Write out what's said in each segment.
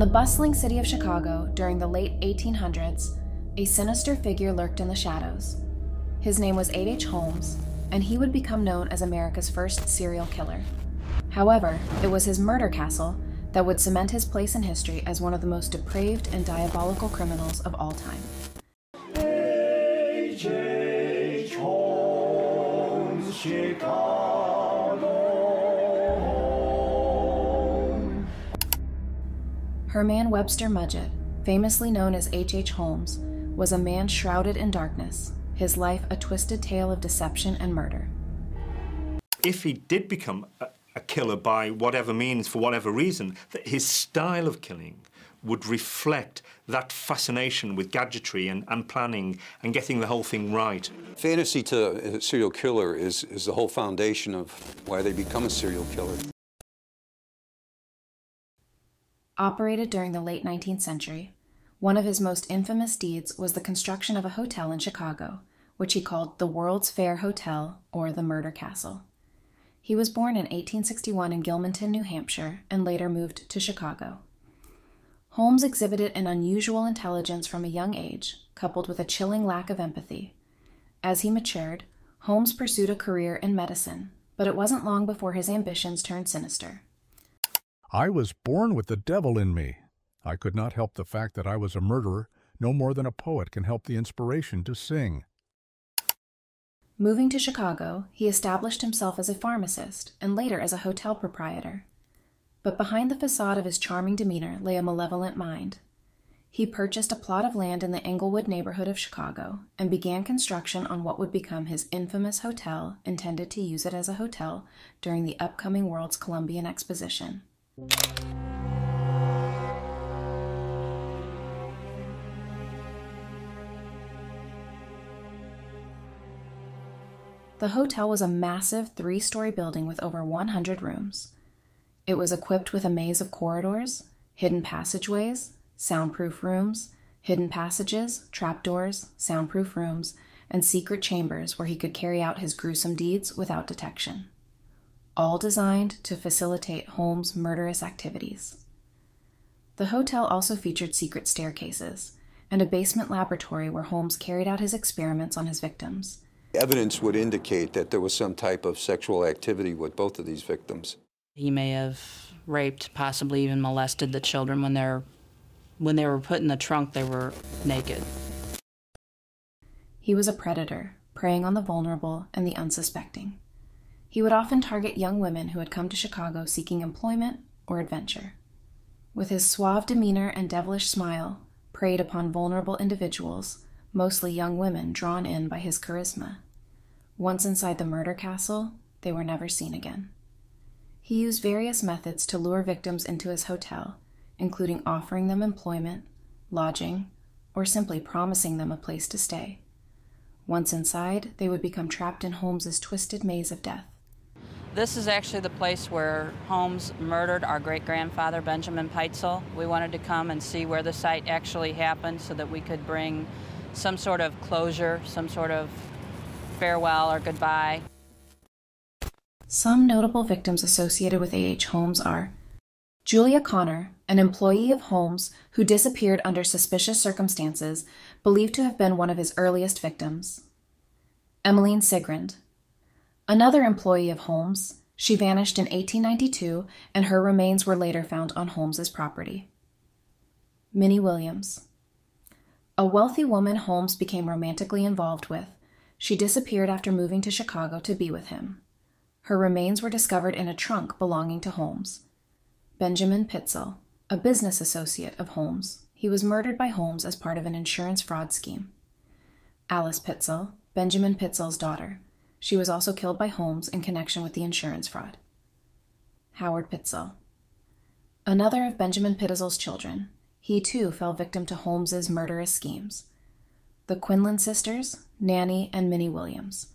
the bustling city of Chicago during the late 1800s, a sinister figure lurked in the shadows. His name was H.H. Holmes, and he would become known as America's first serial killer. However, it was his murder castle that would cement his place in history as one of the most depraved and diabolical criminals of all time. H.H. Holmes, Chicago. Herman Webster Mudgett, famously known as H.H. H. Holmes, was a man shrouded in darkness, his life a twisted tale of deception and murder. If he did become a, a killer by whatever means, for whatever reason, that his style of killing would reflect that fascination with gadgetry and, and planning and getting the whole thing right. Fantasy to a serial killer is, is the whole foundation of why they become a serial killer. Operated during the late 19th century, one of his most infamous deeds was the construction of a hotel in Chicago, which he called the World's Fair Hotel or the Murder Castle. He was born in 1861 in Gilmanton, New Hampshire, and later moved to Chicago. Holmes exhibited an unusual intelligence from a young age, coupled with a chilling lack of empathy. As he matured, Holmes pursued a career in medicine, but it wasn't long before his ambitions turned sinister. I was born with the devil in me. I could not help the fact that I was a murderer, no more than a poet can help the inspiration to sing. Moving to Chicago, he established himself as a pharmacist and later as a hotel proprietor. But behind the facade of his charming demeanor lay a malevolent mind. He purchased a plot of land in the Englewood neighborhood of Chicago and began construction on what would become his infamous hotel, intended to use it as a hotel during the upcoming World's Columbian Exposition. The hotel was a massive three story building with over 100 rooms. It was equipped with a maze of corridors, hidden passageways, soundproof rooms, hidden passages, trapdoors, soundproof rooms, and secret chambers where he could carry out his gruesome deeds without detection. All designed to facilitate Holmes' murderous activities. The hotel also featured secret staircases and a basement laboratory where Holmes carried out his experiments on his victims Evidence would indicate that there was some type of sexual activity with both of these victims. He may have raped, possibly even molested the children when they're when they were put in the trunk, they were naked. He was a predator, preying on the vulnerable and the unsuspecting. He would often target young women who had come to Chicago seeking employment or adventure. With his suave demeanor and devilish smile, preyed upon vulnerable individuals mostly young women drawn in by his charisma. Once inside the murder castle, they were never seen again. He used various methods to lure victims into his hotel, including offering them employment, lodging, or simply promising them a place to stay. Once inside, they would become trapped in Holmes's twisted maze of death. This is actually the place where Holmes murdered our great grandfather, Benjamin Pitezel. We wanted to come and see where the site actually happened so that we could bring some sort of closure, some sort of farewell or goodbye. Some notable victims associated with A.H. Holmes are Julia Connor, an employee of Holmes who disappeared under suspicious circumstances, believed to have been one of his earliest victims. Emmeline Cigrand, another employee of Holmes. She vanished in 1892, and her remains were later found on Holmes's property. Minnie Williams, a wealthy woman Holmes became romantically involved with. She disappeared after moving to Chicago to be with him. Her remains were discovered in a trunk belonging to Holmes. Benjamin Pitezel, a business associate of Holmes. He was murdered by Holmes as part of an insurance fraud scheme. Alice Pitezel, Benjamin Pitezel's daughter. She was also killed by Holmes in connection with the insurance fraud. Howard Pitezel, another of Benjamin Pitezel's children, he too fell victim to Holmes's murderous schemes. The Quinlan sisters, Nanny and Minnie Williams.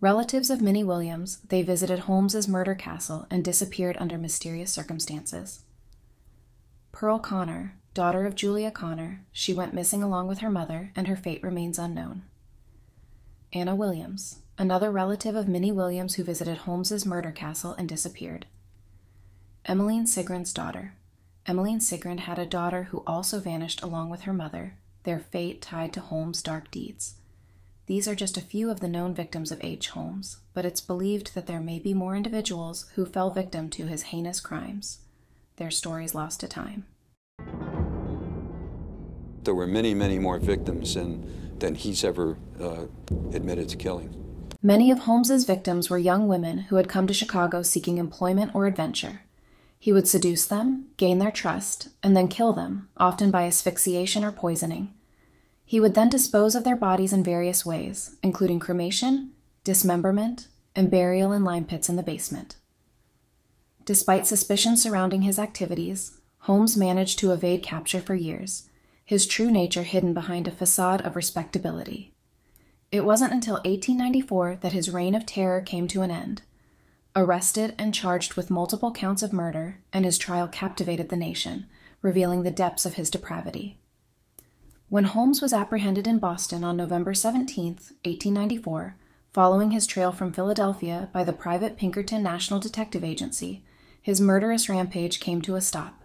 Relatives of Minnie Williams, they visited Holmes's murder castle and disappeared under mysterious circumstances. Pearl Connor, daughter of Julia Connor, she went missing along with her mother, and her fate remains unknown. Anna Williams, another relative of Minnie Williams who visited Holmes's murder castle and disappeared. Emmeline Cigrand's daughter, Emmeline Cigrand had a daughter who also vanished along with her mother, their fate tied to Holmes' dark deeds. These are just a few of the known victims of H. Holmes, but it's believed that there may be more individuals who fell victim to his heinous crimes. Their stories lost to time. There were many, many more victims than, than he's ever uh, admitted to killing. Many of Holmes's victims were young women who had come to Chicago seeking employment or adventure. He would seduce them, gain their trust, and then kill them, often by asphyxiation or poisoning. He would then dispose of their bodies in various ways, including cremation, dismemberment, and burial in lime pits in the basement. Despite suspicion surrounding his activities, Holmes managed to evade capture for years, his true nature hidden behind a facade of respectability. It wasn't until 1894 that his reign of terror came to an end. Arrested and charged with multiple counts of murder, and his trial captivated the nation, revealing the depths of his depravity. When Holmes was apprehended in Boston on November 17, 1894, following his trail from Philadelphia by the private Pinkerton National Detective Agency, his murderous rampage came to a stop.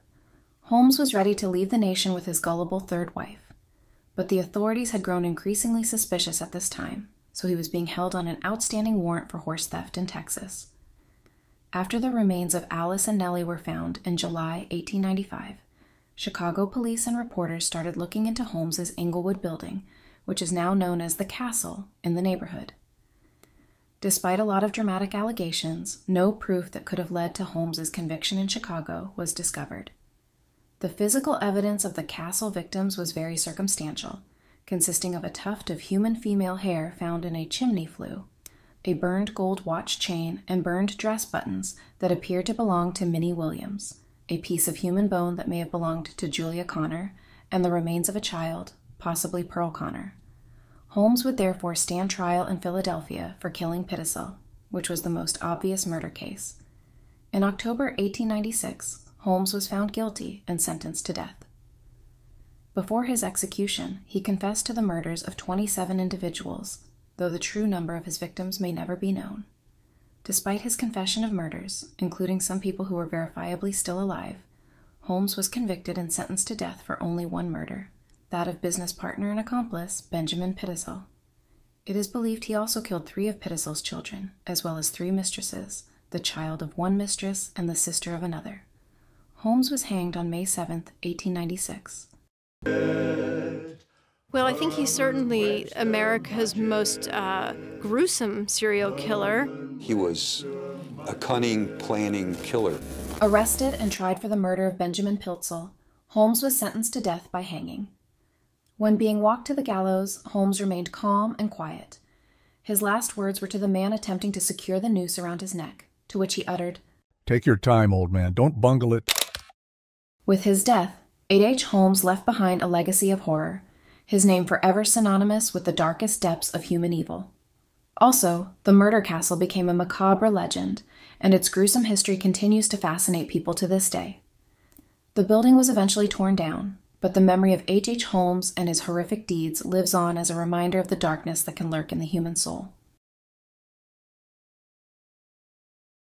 Holmes was ready to leave the nation with his gullible third wife. But the authorities had grown increasingly suspicious at this time, so he was being held on an outstanding warrant for horse theft in Texas. After the remains of Alice and Nellie were found in July 1895, Chicago police and reporters started looking into Holmes's Englewood building, which is now known as the Castle in the neighborhood. Despite a lot of dramatic allegations, no proof that could have led to Holmes's conviction in Chicago was discovered. The physical evidence of the castle victims was very circumstantial, consisting of a tuft of human female hair found in a chimney flue a burned gold watch chain, and burned dress buttons that appeared to belong to Minnie Williams, a piece of human bone that may have belonged to Julia Connor, and the remains of a child, possibly Pearl Connor. Holmes would therefore stand trial in Philadelphia for killing Pitezel, which was the most obvious murder case. In October 1896, Holmes was found guilty and sentenced to death. Before his execution, he confessed to the murders of 27 individuals though the true number of his victims may never be known. Despite his confession of murders, including some people who were verifiably still alive, Holmes was convicted and sentenced to death for only one murder, that of business partner and accomplice Benjamin Pitezel. It is believed he also killed three of Pitezel's children, as well as three mistresses, the child of one mistress and the sister of another. Holmes was hanged on May 7, 1896. Well, I think he's certainly America's most uh, gruesome serial killer. He was a cunning, planning killer. Arrested and tried for the murder of Benjamin Pitezel, Holmes was sentenced to death by hanging. When being walked to the gallows, Holmes remained calm and quiet. His last words were to the man attempting to secure the noose around his neck, to which he uttered, Take your time, old man. Don't bungle it. With his death, H. Holmes left behind a legacy of horror his name forever synonymous with the darkest depths of human evil. Also, the murder castle became a macabre legend, and its gruesome history continues to fascinate people to this day. The building was eventually torn down, but the memory of H. H. Holmes and his horrific deeds lives on as a reminder of the darkness that can lurk in the human soul.